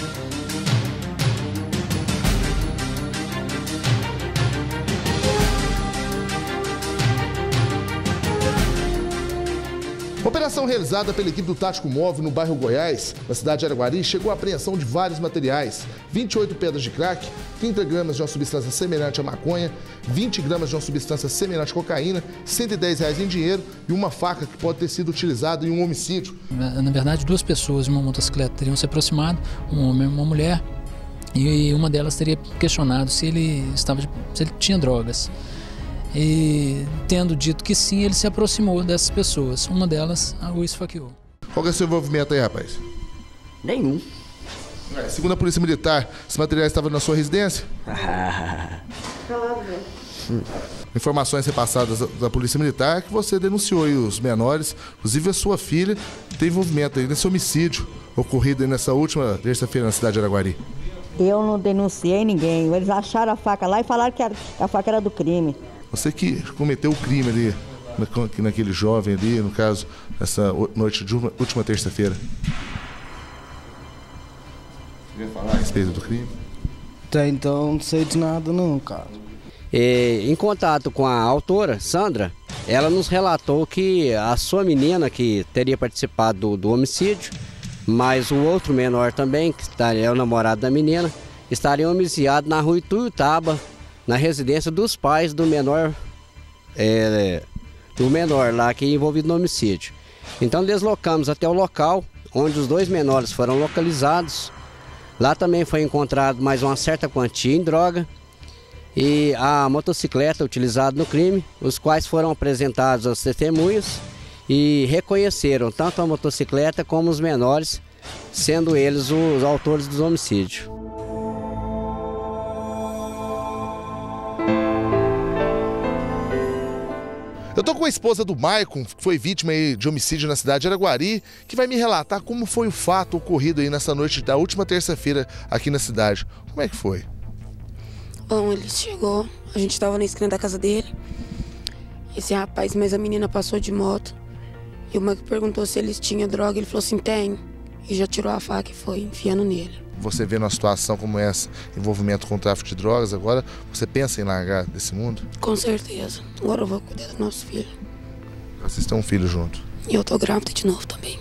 Thank you. Operação realizada pela equipe do Tático Móvel no bairro Goiás, na cidade de Araguari, chegou à apreensão de vários materiais: 28 pedras de crack, 30 gramas de uma substância semelhante à maconha, 20 gramas de uma substância semelhante à cocaína, 110 reais em dinheiro e uma faca que pode ter sido utilizada em um homicídio. Na verdade, duas pessoas em uma motocicleta teriam se aproximado, um homem e uma mulher, e uma delas teria questionado se ele estava, se ele tinha drogas. E tendo dito que sim, ele se aproximou dessas pessoas. Uma delas o esfaqueou. Qual é o seu envolvimento aí, rapaz? Nenhum. É, segundo a Polícia Militar, esses materiais estavam na sua residência? Informações repassadas da Polícia Militar que você denunciou aí os menores, inclusive a sua filha, tem envolvimento aí nesse homicídio ocorrido nessa última terça-feira na cidade de Araguari. Eu não denunciei ninguém. Eles acharam a faca lá e falaram que a faca era do crime. Você que cometeu o crime ali, naquele jovem ali, no caso, nessa noite de uma, última terça-feira. Você quer falar a respeito do crime? Até então não sei de nada não, cara. E, em contato com a autora, Sandra, ela nos relatou que a sua menina que teria participado do, do homicídio, mas o outro menor também, que é o namorado da menina, estaria homiciado na rua Ituiutaba, na residência dos pais do menor, é, do menor lá que é envolvido no homicídio. Então deslocamos até o local onde os dois menores foram localizados. Lá também foi encontrado mais uma certa quantia em droga e a motocicleta utilizada no crime, os quais foram apresentados aos testemunhas e reconheceram tanto a motocicleta como os menores, sendo eles os autores dos homicídios. Tô com a esposa do Maicon, que foi vítima de homicídio na cidade de Araguari, que vai me relatar como foi o fato ocorrido aí nessa noite da última terça-feira aqui na cidade. Como é que foi? Bom, ele chegou, a gente estava na esquina da casa dele. Esse rapaz, mas a menina passou de moto. E o Maicon perguntou se eles tinham droga, ele falou assim, tem. E já tirou a faca e foi enfiando nele você vê numa situação como essa, envolvimento com o tráfico de drogas, agora você pensa em largar desse mundo? Com certeza. Agora eu vou cuidar do nosso filho. Vocês têm um filho junto? E eu tô grávida de novo também.